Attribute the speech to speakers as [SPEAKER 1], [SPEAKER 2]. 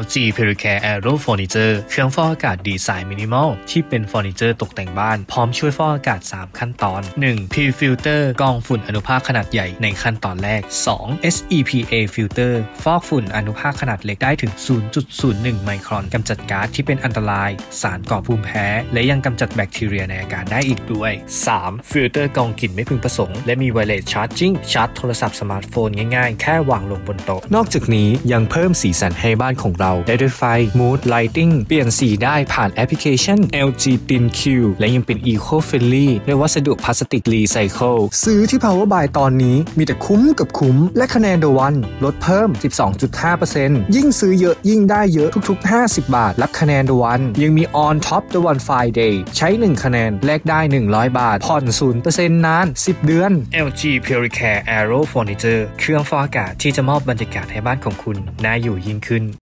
[SPEAKER 1] LG p u r i c a r e Aero Furniture เครื่องฟอกอากาศดีไซน์มินิมอลที่เป็นเฟอร์นิเจอร์ตกแต่งบ้าน พร้อมช่วยฟอกอากาศ 3 ขั้นตอน 1. Pre Filter กรองฝุ่นอนุภาคขนาดใหญ่ในขั้นตอนแรก 2. HEPA Filter ฟอกฝุ่นอนุภาคขนาดเล็กได้ถึง 0.01 ไมครอนกำจัดก๊าซที่เป็นอันตราย สารก่อภูมิแพ้ และยังกำจัดแบคทีเรียในอากาศได้อีกด้วย 3. Filter กรองกลิ่นไม่พึงประสงค์และมี wireless charging ชาร์จโทรศัพท์สมาร์ทโฟนง่ายๆ แค่วางลงบนโต๊ะ
[SPEAKER 2] นอกจากนี้ยังเพิ่มสีสันให้บ้านของเรา ได้ด้วยไฟ Mood Lighting เปลี่ยนสีได้ผ่านแอปพลิเคชัน LG Thin Q และยังเป็น Eco Friendly ด้วยวัสดุพลาสติกรีไซเคิลซื้อที่ Power Buy ตอนนี้มีแต่คุ้มกับคุ้ม และคะแนน The One ลดเพิ่ม 12.5%ยิ่งซื้อเยอะยิ่งได้เยอะทุกๆ 50 บาท รับคะแนน The One ยังมี On Top The One Friday ใช้ 1 คะแนนแลกได้ 100 บาท ผ่อน 0%นาน 10 เดือน
[SPEAKER 1] LG p u r i c a r e Aero Furniture เครื่องฟอกอากาศที่จะมอบบรรยากาศให้บ้านของคุณน่าอยู่ยิ่งขึ้น